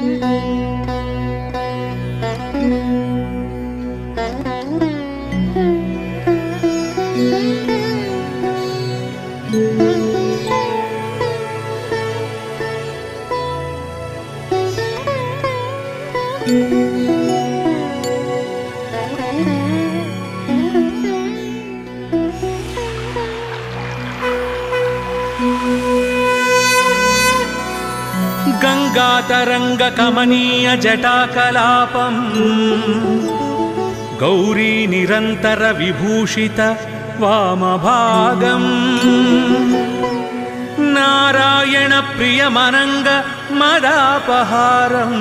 Música जटाकलापम् गौरी निरन्तर वामभागम्। नारायण प्रियमनङ्ग मदापहारम्।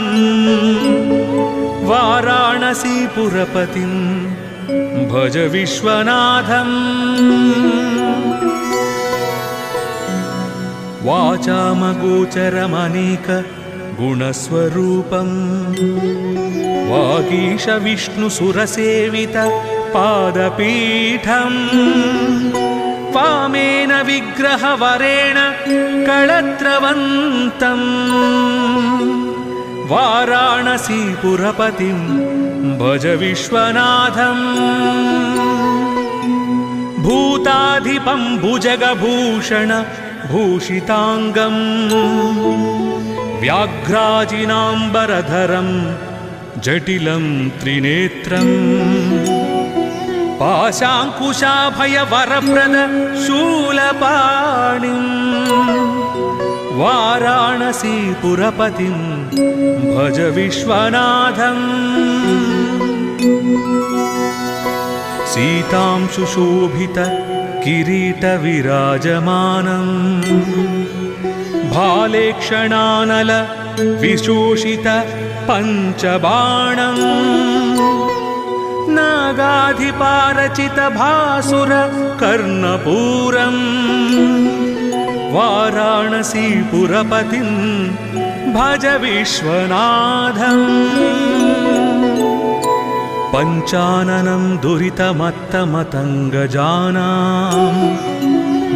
वाराणसीपुरपतिं भज विश्वनाथम्। वाचामगोचरमनेक गुणस्वरूपम्। वागीश विष्णुसुरसेवित पादपीठम्। वामेन विग्रहवरेण कळत्रवन्तम्। वाराणसीपुरपतिं भज विश्वनाथम्। भूताधिपं भुजगभूषण भूषिताङ्गम् व्याघ्राजिनाम्बरधरं जटिलं त्रिनेत्रम् पाशाङ्कुशाभयवरप्रद शूलपाणिम् वाराणसीपुरपतिं भज विश्वनाथम्। सीतां सुशोभित किरीटविराजमानम् भालेक्षणानल विशोषित पञ्चबाणम्। नागाधिपारचितभासुर कर्णपूरम्। वाराणसीपुरपतिं भज विश्वनाथम्। पञ्चाननं दुरितमत्तमतङ्गजानाम्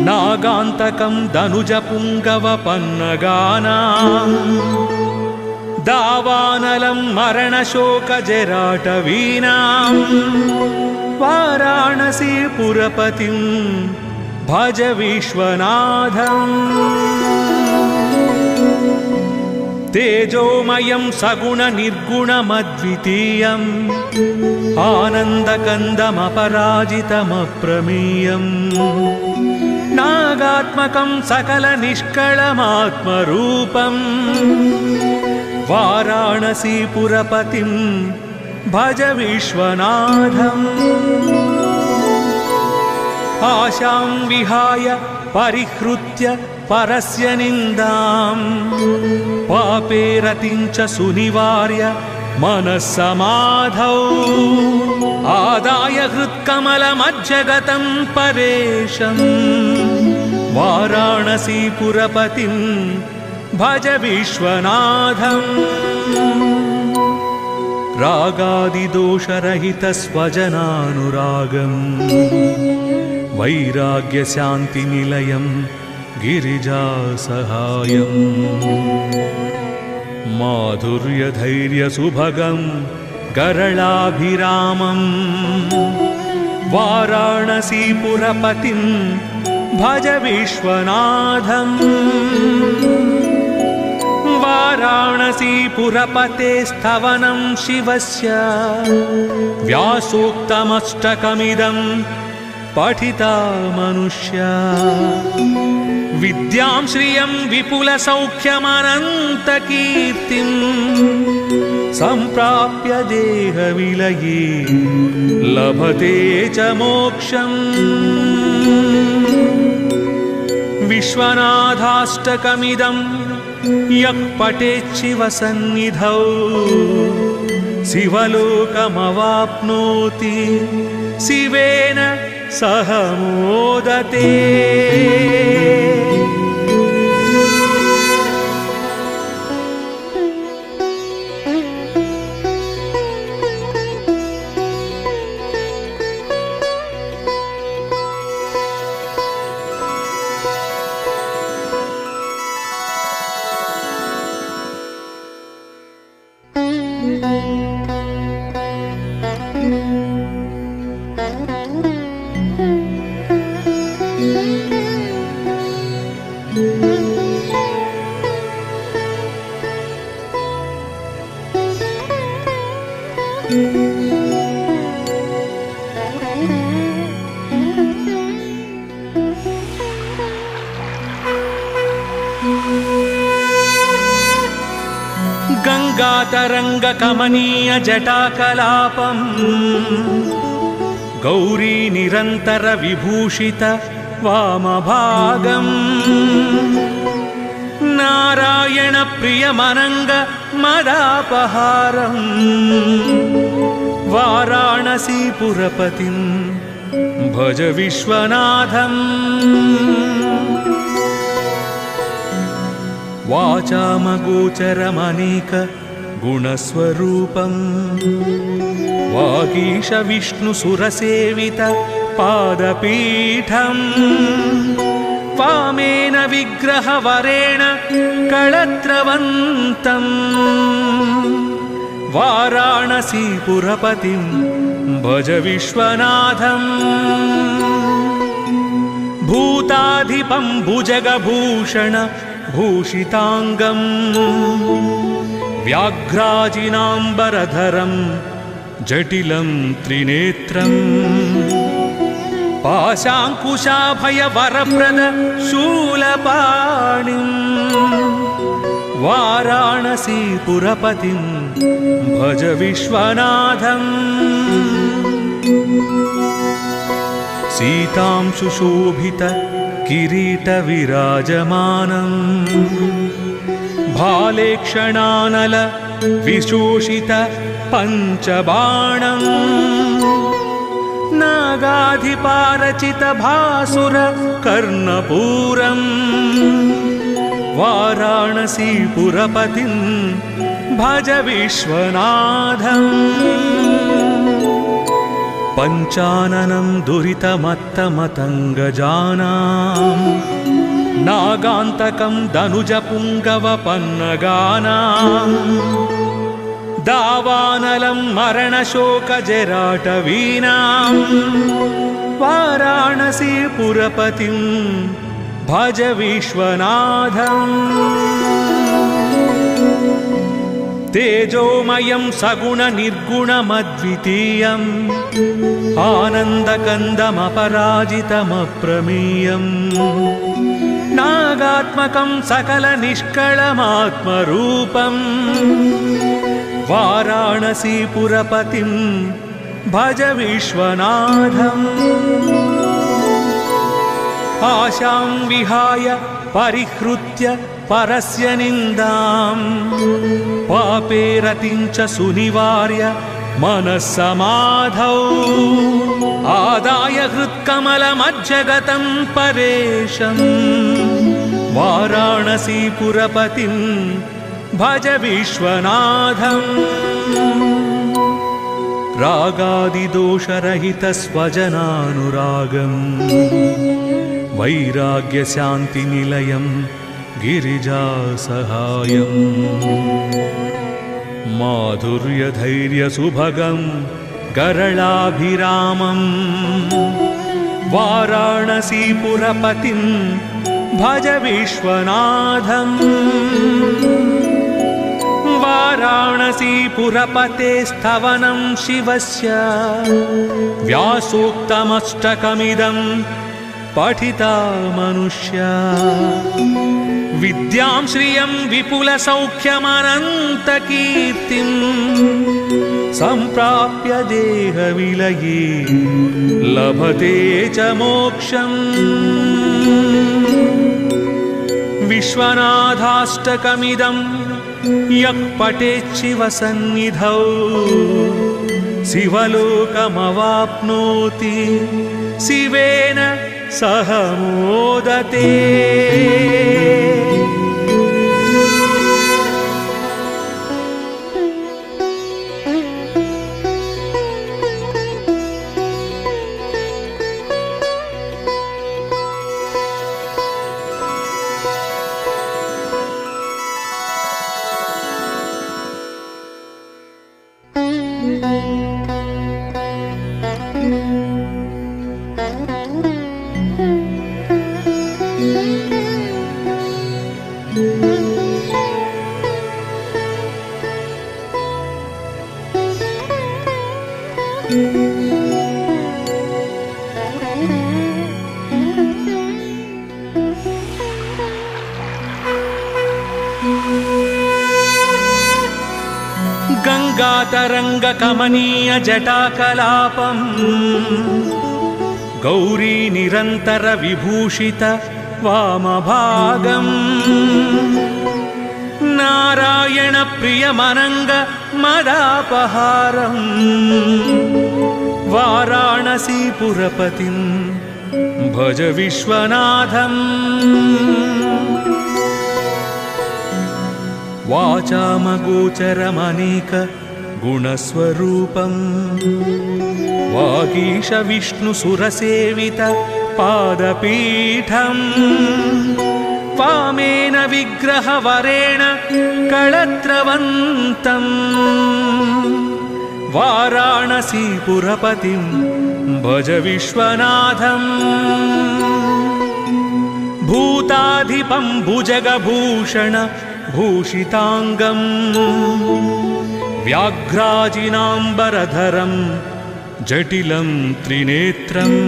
नागान्तकं दनुजपुङ्गवपन्नगानाम् दावानलं मरणशोकजराटवीनाम् वाराणसीपुरपतिं भज विश्वनाथम्। तेजोमयं सगुणनिर्गुणमद्वितीयम् आनन्दकन्दमपराजितमप्रमेयम् नागात्मकं सकलनिष्कळमात्मरूपम् वाराणसीपुरपतिं भज विश्वनाथम्। आशां विहाय परिहृत्य परस्य निन्दाम्। पापे रतिं च सुनिवार्य मनः समाधौ आदाय हृत्कमलमज्जगतं परेशम्। वाराणसीपुरपतिं भज विश्वनाथम्। रागादिदोषरहितस्वजनानुरागम्। वैराग्यशान्तिनिलयं गिरिजासहायम्। माधुर्यधैर्यसुभगं गरलाभिरामम्। वाराणसीपुरपतिं भज विश्वनाथम्। वाराणसीपुरपते स्थवनं शिवस्य। व्यासोक्तमष्टकमिदं पठिता मनुष्या। विद्यां श्रियं विपुलसौख्यमनन्तकीर्तिम् सम्प्राप्य देहविलये लभते च मोक्षम्। विश्वनाथाष्टकमिदं यः पठेच्छिवसन्निधौ शिवलोकमवाप्नोति शिवेन सह मोदते गौरी निरन्तर वामभागम्। नारायण प्रियमनङ्ग मदापहारम्। वाराणसीपुरपतिं भज विश्वनाथम्। वाचामगोचरमनेक गुणस्वरूपम्। वागीश विष्णुसुरसेवित पादपीठम्। वामेन विग्रहवरेण कळत्रवन्तम्। वाराणसीपुरपतिं भज विश्वनाथम्। भूताधिपं भुजगभूषण भूषिताङ्गम् व्याघ्राजिनाम्बरधरं जटिलं त्रिनेत्रम् पाशाङ्कुशाभयवरप्रद शूलपाणिम् वाराणसीपुरपतिं भज विश्वनाथम्। सीतां सुशोभित किरीटविराजमानम् भालेक्षणानल विशोषित पञ्चबाणम्। नागाधिपारचितभासुर कर्णपूरम्। वाराणसीपुरपतिं भज विश्वनाथम्। पञ्चाननं दुरितमत्तमतङ्गजानाम् नागान्तकं दनुजपुङ्गवपन्नगानाम् दावानलं मरणशोकजराटवीनाम् वाराणसीपुरपतिं भज विश्वनाथम्। तेजोमयं सगुणनिर्गुणमद्वितीयम् आनन्दकन्दमपराजितमप्रमेयम् नागात्मकं सकलनिष्कळमात्मरूपम् वाराणसीपुरपतिं भज विश्वनाथम्। आशां विहाय परिहृत्य परस्य निन्दाम्। पापे रतिं च सुनिवार्य मनः समाधौ आदाय हृत्कमलमज्जगतं परेशम् वाराणसीपुरपतिं भज विश्वनाथम्। रागादिदोषरहितस्वजनानुरागम्। वैराग्यशान्तिनिलयं गिरिजासहायम्। माधुर्यधैर्यसुभगं गरलाभिरामम् वाराणसीपुरपतिं भज विश्वनाथम्। वाराणसीपुरपते स्थवनं शिवस्य। व्यासोक्तमष्टकमिदं पठिता मनुष्या। विद्यां श्रियं विपुलसौख्यमनन्तकीर्तिं सम्प्राप्य देहविलये लभते च मोक्षम् विश्वनाथाष्टकमिदं यः पठेच्छिवसन्निधौ शिवलोकमवाप्नोति शिवेन सह मोदते गङ्गातरङ्गकमनीय जटाकलापम् गौरी निरन्तर वामभागम्। नारायण प्रियमनङ्ग मदापहारम्। वाराणसीपुरपतिं भज विश्वनाथम्। वाचामगोचरमनेक गुणस्वरूपम्। वागीश विष्णुसुरसेवित पादपीठम्। वामेन विग्रहवरेण कळत्रवन्तम्। वाराणसीपुरपतिं भज विश्वनाथम्। भूताधिपं भुजगभूषण भूषिताङ्गम् व्याघ्राजिनाम्बरधरं जटिलं त्रिनेत्रम्।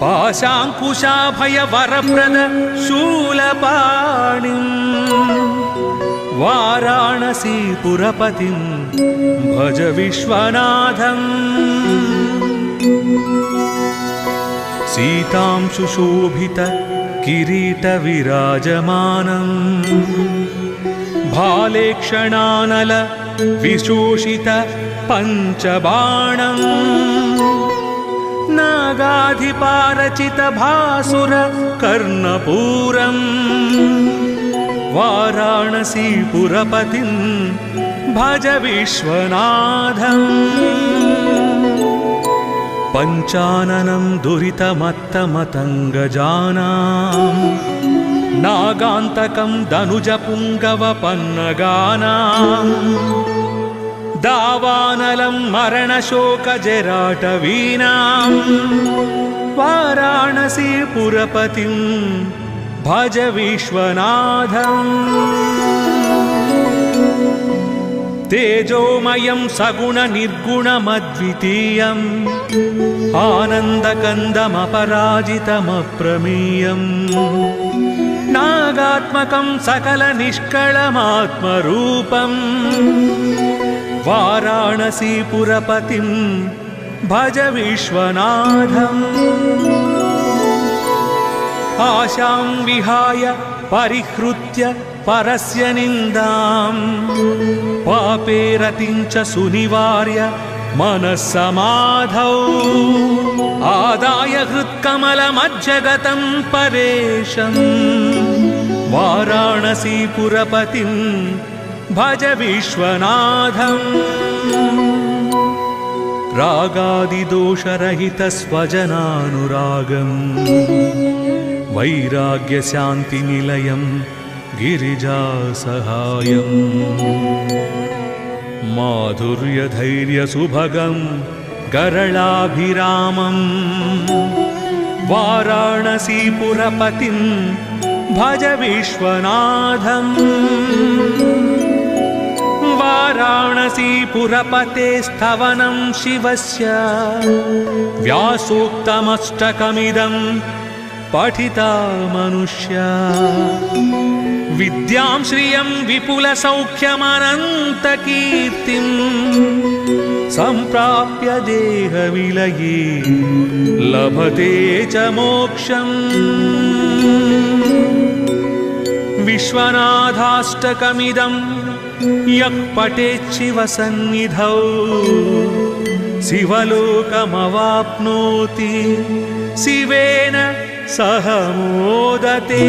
पाशाङ्कुशाभयवरप्रद शूलपाणिम् वाराणसीपुरपतिं भज विश्वनाथम्। सीतां सुशोभित किरीटविराजमानम् भालेक्षणानल विशोषित पञ्चबाणम्। नागाधिपारचितभासुर कर्णपूरम्। वाराणसीपुरपतिं भज विश्वनाथम्। पञ्चाननं दुरितमत्तमतङ्गजानाम् नागान्तकं दनुजपुङ्गवपन्नगानाम् दावानलं मरणशोकजराटवीनाम् वाराणसीपुरपतिं भज विश्वनाथम्। तेजोमयं सगुणनिर्गुणमद्वितीयम् आनन्दकन्दमपराजितमप्रमेयम् नागात्मकं सकलनिष्कळमात्मरूपम् वाराणसीपुरपतिं भज विश्वनाथम्। आशां विहाय परिहृत्य परस्य निन्दाम्। पापे रतिं च सुनिवार्य मनः समाधौ आदाय हृत्कमलमज्जगतं परेशम् वाराणसीपुरपतिं भज विश्वनाथम्। रागादिदोषरहितस्वजनानुरागम्। वैराग्यशान्तिनिलयं गिरिजासहायम्। माधुर्यधैर्यसुभगं गरलाभिरामम् वाराणसीपुरपतिं भज विश्वनाथम्। वाराणसीपुरपते स्थवनं शिवस्य। व्यासोक्तमष्टकमिदं पठिता मनुष्या। विद्यां श्रियं विपुलसौख्यमनन्तकीर्तिम् सम्प्राप्य देहविलये लभते च मोक्षम् विश्वनाथाष्टकमिदं यः पठेच्छिवसन्निधौ। शिवलोकमवाप्नोति शिवेन सह मोदते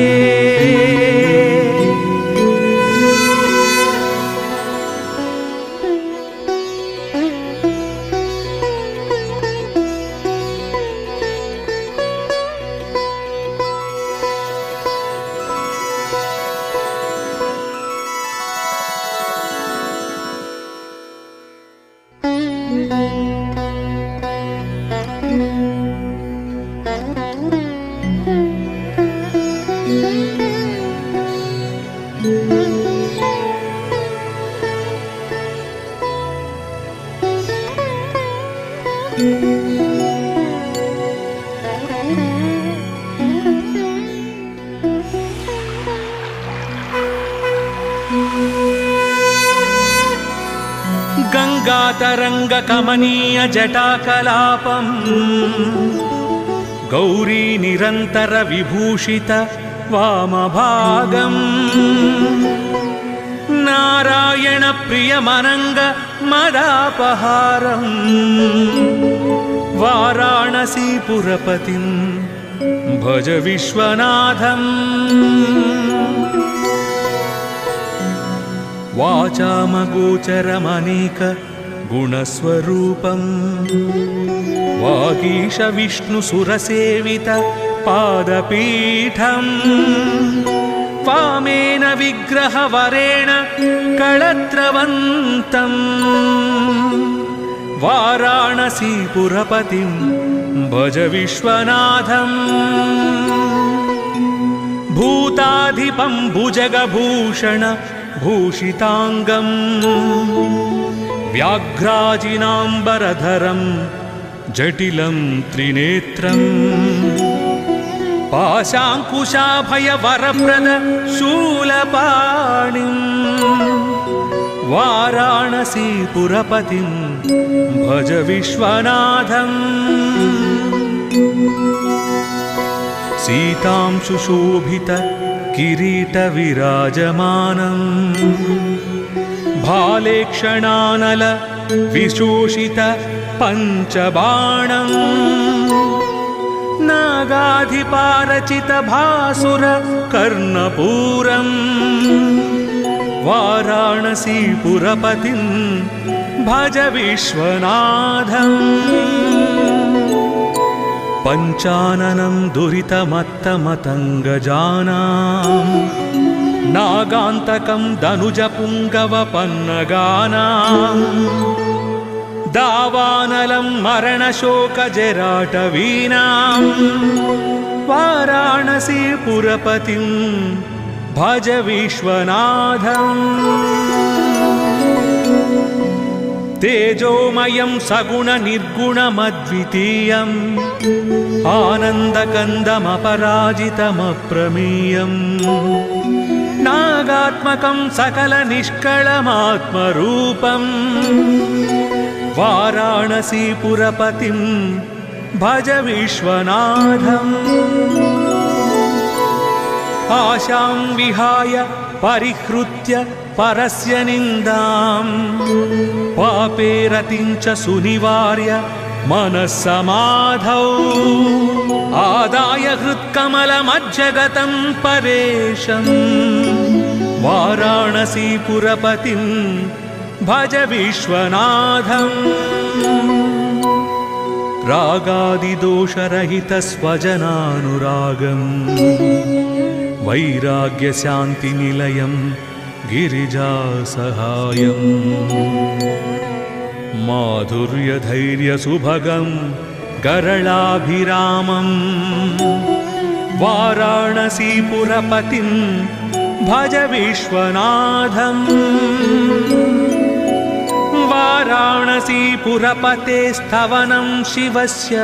गौरी निरन्तरविभूषित वामभागम्। नारायणप्रियमनङ्ग मदापहारम्। वाराणसीपुरपतिं भज विश्वनाथम्। वाचामगोचरमनेक गुणस्वरूपम्। वागीश विष्णुसुरसेवित पादपीठम्। वामेन विग्रहवरेण कळत्रवन्तम्। वाराणसीपुरपतिं भज विश्वनाथम्। भूताधिपं भुजगभूषण भूषिताङ्गम् व्याघ्राजिनाम्बरधरं जटिलं त्रिनेत्रम् पाशाङ्कुशाभयवरप्रद शूलपाणिम् वाराणसीपुरपतिं भज विश्वनाथम्। सीतां सुशोभित किरीटविराजमानम् भालेक्षणानल विशोषित पञ्चबाणम्। नागाधिपारचितभासुर कर्णपूरम्। वाराणसीपुरपतिं भज विश्वनाथम्। पञ्चाननं दुरितमत्तमतङ्गजानाम् नागान्तकं दनुजपुङ्गवपन्नगानाम् दावानलं मरणशोकजराटवीनाम् वाराणसीपुरपतिं भज विश्वनाथम्। तेजोमयं सगुणनिर्गुणमद्वितीयम् आनन्दकन्दमपराजितमप्रमेयम् नागात्मकं सकलनिष्कळमात्मरूपम् वाराणसीपुरपतिं भज विश्वनाथम्। आशां विहाय परिहृत्य परस्य निन्दाम्। पापे रतिं च सुनिवार्य मनः समाधौ आदाय हृत्कमलमज्जगतं परेशम्। वाराणसीपुरपतिं भज विश्वनाथम्। रागादिदोषरहितस्वजनानुरागम्। वैराग्यशान्तिनिलयं गिरिजासहायम्। माधुर्यधैर्यसुभगं गरलाभिरामम्। वाराणसीपुरपतिं भज विश्वनाथम्। वाराणसीपुरपते स्थवनं शिवस्य।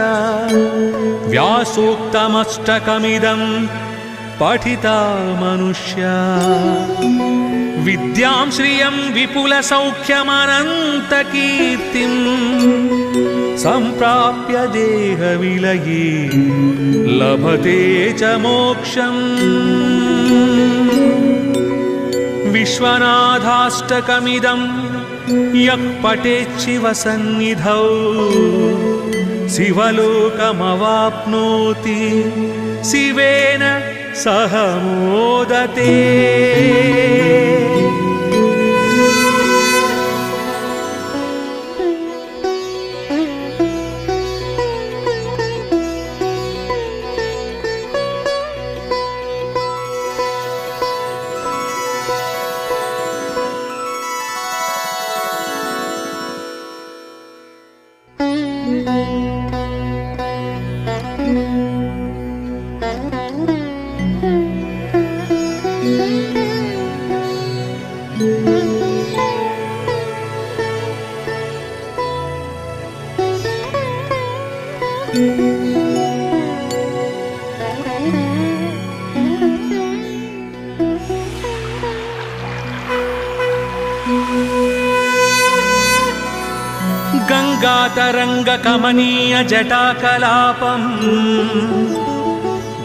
व्यासोक्तमष्टकमिदं पठिता मनुष्या। विद्यां श्रियं विपुलसौख्यमनन्तकीर्तिम् सम्प्राप्य देहविलये लभते च मोक्षम्। विश्वनाथाष्टकमिदं यः पठेच्छिवसन्निधौ शिवलोकमवाप्नोति शिवेन सह मोदते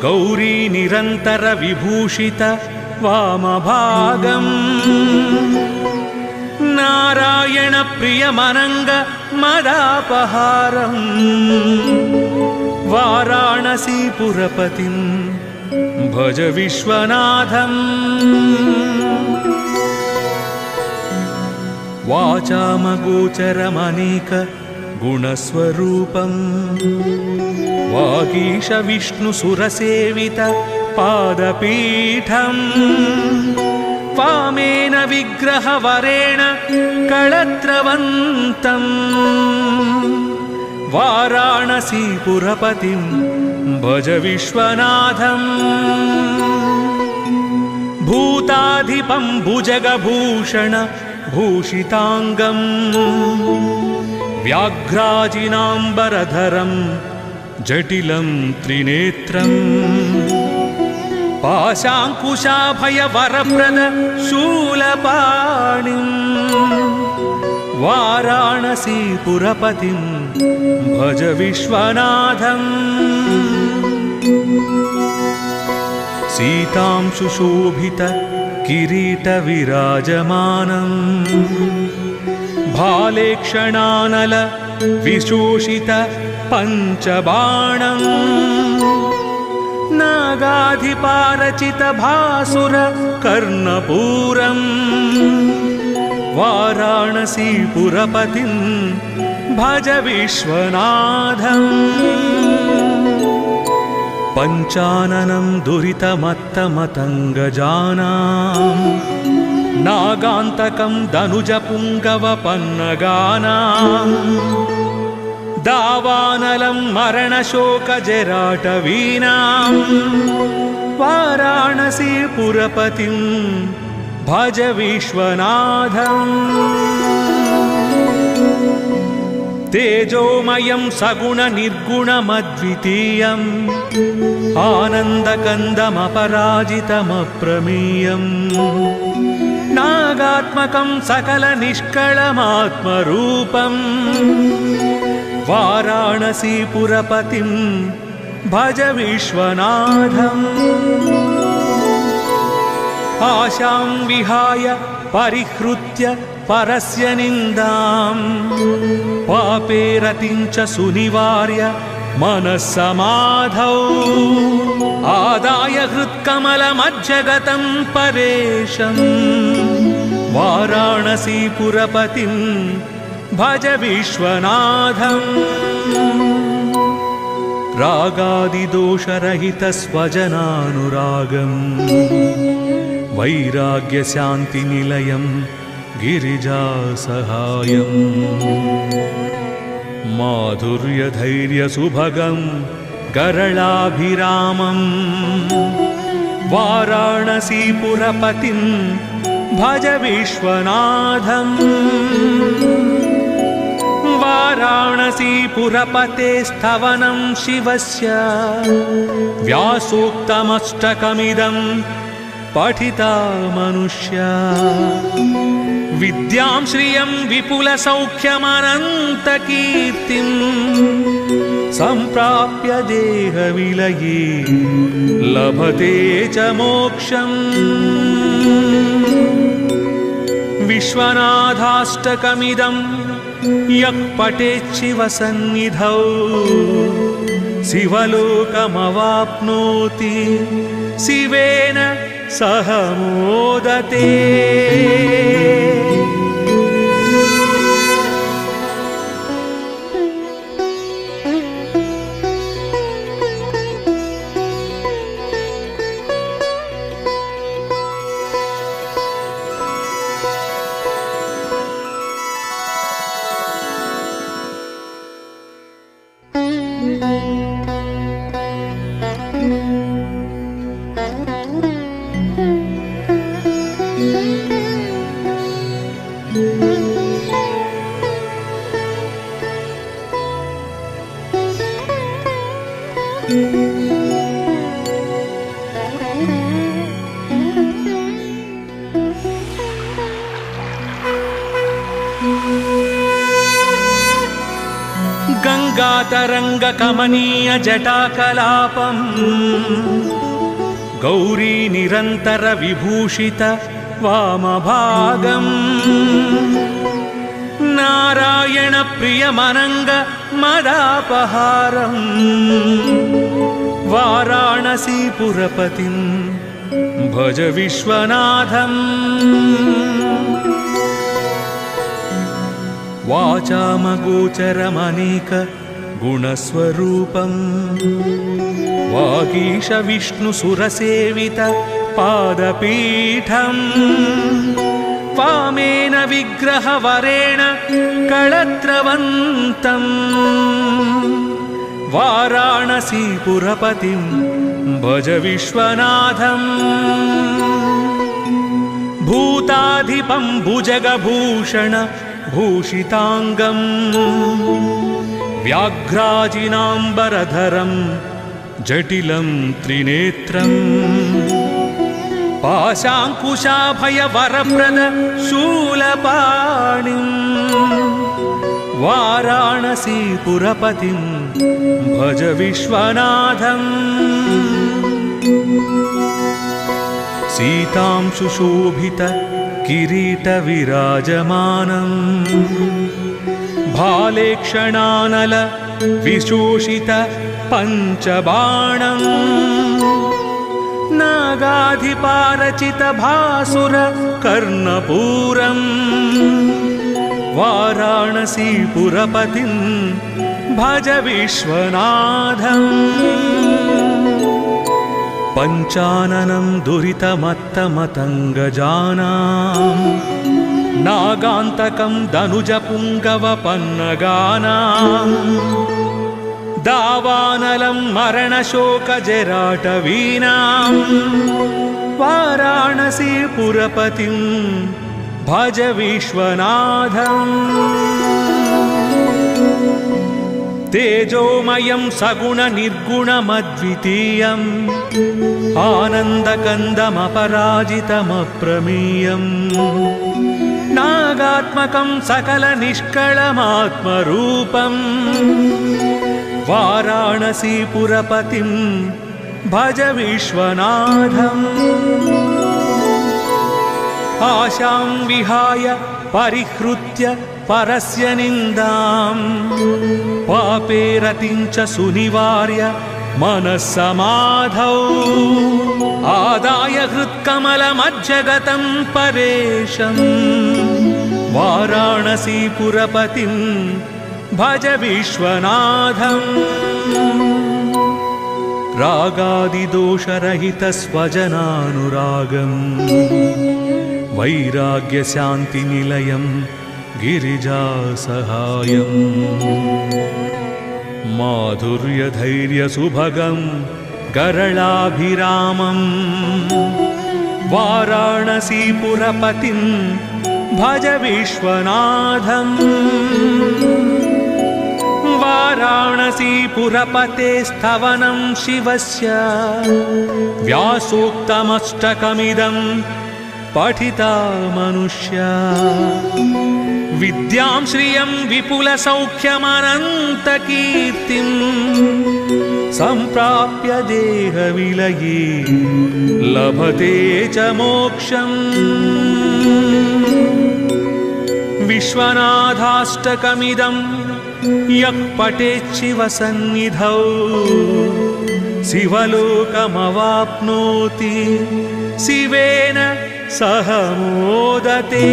गौरी निरन्तरविभूषित वामभागम्। नारायणप्रियमनङ्ग मदापहारम्। वाराणसीपुरपतिं भज विश्वनाथम्। वाचामगोचरमनेक गुणस्वरूपम्। वागीश विष्णुसुरसेवित पादपीठम् वामेन विग्रहवरेण कळत्रवन्तम्। वाराणसीपुरपतिं भज विश्वनाथम्। भूताधिपं भुजगभूषण भूषिताङ्गम् व्याघ्राजिनाम्बरधरं जटिलं त्रिनेत्रम् पाशाङ्कुशाभयवरप्रद शूलपाणिम् वाराणसीपुरपतिं भज विश्वनाथम्। सीतां सुशोभित किरीटविराजमानम् भालेक्षणानल विशोषित पञ्चबाणम्। नागाधिपारचितभासुर कर्णपूरम्। वाराणसीपुरपतिं भज विश्वनाथम्। पञ्चाननं दुरितमत्तमतङ्गजानाम् नागान्तकं दनुजपुङ्गवपन्नगानाम् दावानलं मरणशोकजराटवीनाम् वाराणसीपुरपतिं भज विश्वनाथम्। तेजोमयं सगुणनिर्गुणमद्वितीयम् आनन्दकन्दमपराजितमप्रमीयम् नागात्मकं सकलनिष्कळमात्मरूपम् वाराणसीपुरपतिं भज विश्वनाथम्। आशां विहाय परिहृत्य परस्य निन्दाम्। पापे रतिं च सुनिवार्य मनः समाधौ आदाय हृत्कमलमज्जगतं परेशम्। वाराणसीपुरपतिं भज विश्वनाथम्। रागादिदोषरहितस्वजनानुरागम्। वैराग्यशान्तिनिलयं गिरिजासहायम्। माधुर्यधैर्यसुभगं गरलाभिरामम् वाराणसीपुरपतिं भज विश्वनाथम् वाराणसीपुरपते स्थवनं शिवस्य। व्यासोक्तमष्टकमिदं पठिता मनुष्या। विद्यां श्रियं विपुलसौख्यमनन्तकीर्तिम् सम्प्राप्य देहविलये लभते च मोक्षम्। विश्वनाथाष्टकमिदं यः पठेच्छिवसन्निधौ शिवलोकमवाप्नोति शिवेन सह मोदते गङ्गातरङ्गकमनीयजटाकलापम्। गौरी निरन्तरविभूषित वामभागम्। नारायणप्रियमनङ्ग मदापहारम्। वाराणसीपुरपतिं भज विश्वनाथम्। वाचामगोचरमनेक गुणस्वरूपम्। वागीश विष्णुसुरसेवित पादपीठम्। वामेन विग्रहवरेण कळत्रवन्तम्। वाराणसीपुरपतिं भज विश्वनाथम्। भूताधिपं भुजगभूषण भूषिताङ्गम् व्याघ्राजिनाम्बरधरं जटिलं त्रिनेत्रम्। पाशाङ्कुशाभयवरप्रद शूलपाणिम् वाराणसीपुरपतिं भज विश्वनाथम्। सीतां सुशोभित किरीटविराजमानम् भालेक्षणानल विशोषित पञ्चबाणम्। नागाधिपारचितभासुर कर्णपूरम्। वाराणसीपुरपतिं भज विश्वनाथम्। पञ्चाननं दुरितमत्तमतङ्गजानाम् नागान्तकं दनुजपुङ्गवपन्नगानाम् दावानलं मरणशोकजराटवीनाम् वाराणसीपुरपतिं भज विश्वनाथम्। तेजोमयं सगुणनिर्गुणमद्वितीयम् आनन्दकन्दमपराजितमप्रमीयम् नागात्मकं सकलनिष्कळमात्मरूपम् वाराणसीपुरपतिं भज विश्वनाथम्। आशां विहाय परिहृत्य परस्य निन्दाम्। पापे रतिं च सुनिवार्य मनः समाधौ आदाय हृत्कमलमज्जगतं परेशम् वाराणसीपुरपतिं भज विश्वनाथम्। रागादिदोषरहितस्वजनानुरागम्। वैराग्यशान्तिनिलयं गिरिजासहायम्। माधुर्यधैर्यसुभगं गरलाभिरामम् वाराणसीपुरपतिं भज विश्वनाथम्। वाराणसीपुरपते स्थवनं शिवस्य। व्यासोक्तमष्टकमिदं पठिता मनुष्या। विद्यां श्रियं विपुलसौख्यमनन्तकीर्तिम् सम्प्राप्य देहविलये लभते च मोक्षम् विश्वनाथाष्टकमिदं यः पठेच्छिवसन्निधौ शिवलोकमवाप्नोति शिवेन सह मोदते